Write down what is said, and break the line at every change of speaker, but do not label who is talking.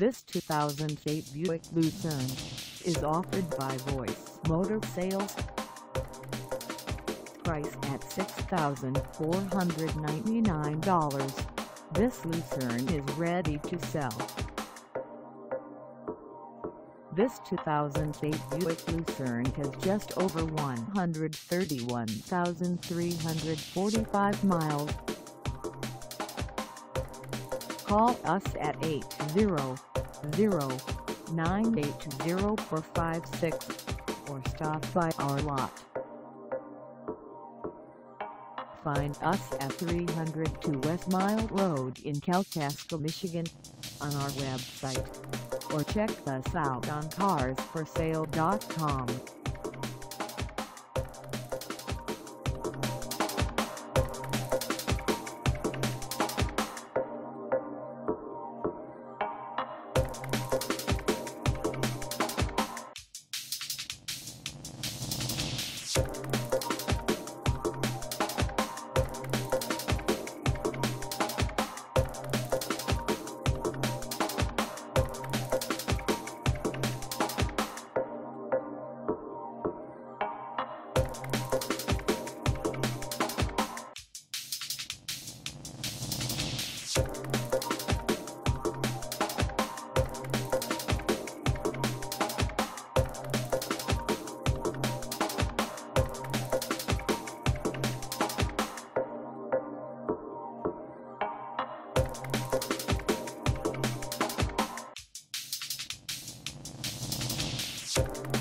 This 2008 Buick Lucerne is offered by Voice Motor Sales. Price at $6,499. This Lucerne is ready to sell. This 2008 Buick Lucerne has just over 131,345 miles. Call us at 800-980-456 or stop by our lot. Find us at 302 West Mile Road in Kalkaska, Michigan on our website or check us out on carsforsale.com.
Thank